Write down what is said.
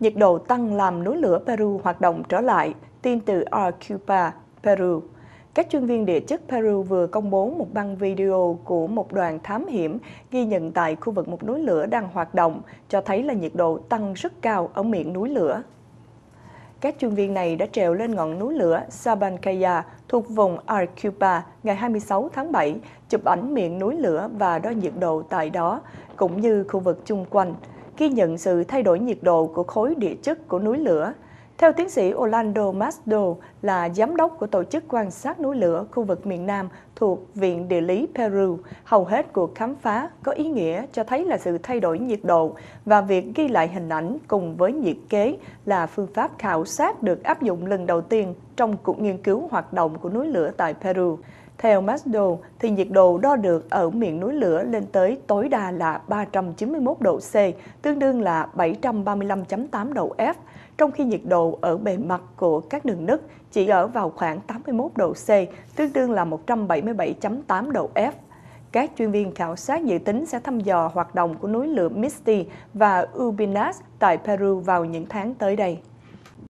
nhiệt độ tăng làm núi lửa Peru hoạt động trở lại, tin từ Arequipa, Peru. Các chuyên viên địa chất Peru vừa công bố một băng video của một đoàn thám hiểm ghi nhận tại khu vực một núi lửa đang hoạt động, cho thấy là nhiệt độ tăng rất cao ở miệng núi lửa. Các chuyên viên này đã trèo lên ngọn núi lửa Sabancaya thuộc vùng Arequipa ngày 26 tháng 7, chụp ảnh miệng núi lửa và đo nhiệt độ tại đó, cũng như khu vực chung quanh, ghi nhận sự thay đổi nhiệt độ của khối địa chất của núi lửa. Theo tiến sĩ Orlando Masdo là giám đốc của tổ chức quan sát núi lửa khu vực miền Nam thuộc Viện Địa lý Peru, hầu hết cuộc khám phá có ý nghĩa cho thấy là sự thay đổi nhiệt độ và việc ghi lại hình ảnh cùng với nhiệt kế là phương pháp khảo sát được áp dụng lần đầu tiên trong cuộc nghiên cứu hoạt động của núi lửa tại Peru. Theo Masdo, thì nhiệt độ đo được ở miệng núi lửa lên tới tối đa là 391 độ C, tương đương là 735.8 độ F, trong khi nhiệt độ ở bề mặt của các đường nứt chỉ ở vào khoảng 81 độ C, tương đương là 177.8 độ F. Các chuyên viên khảo sát dự tính sẽ thăm dò hoạt động của núi lửa Misti và Ubinas tại Peru vào những tháng tới đây.